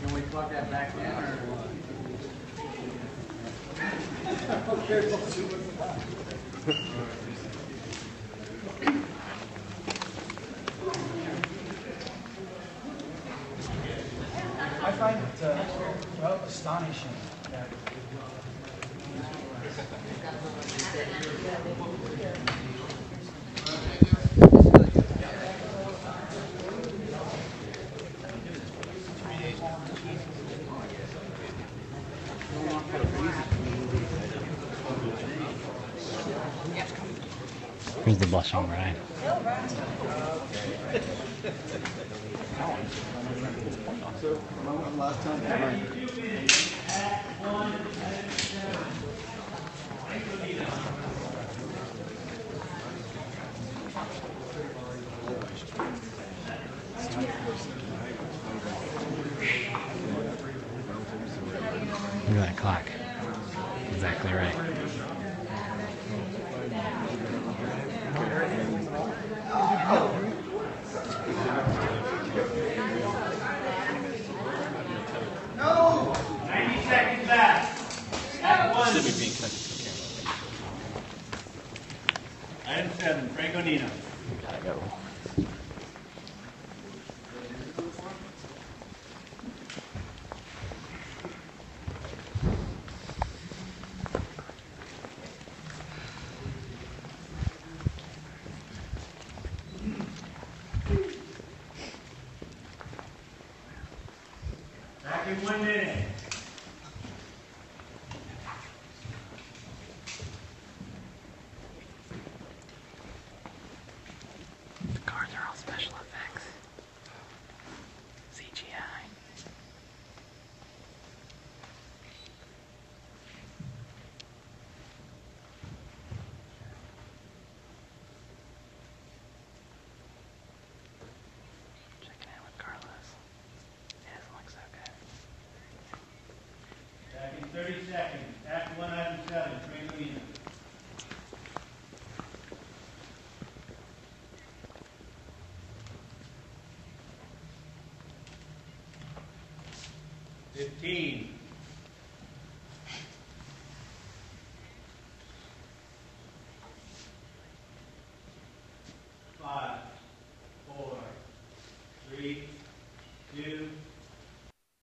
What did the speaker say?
Can we plug that back see what find it, uh, well, astonishing that Here's the blushing bride. So, when was the last time? Look at that clock. Exactly right. Ninety seconds back. At one. Item seven, Franco Nina. 30 seconds. Act 107, Frank Levina. Fifteen. Five, four, three, two,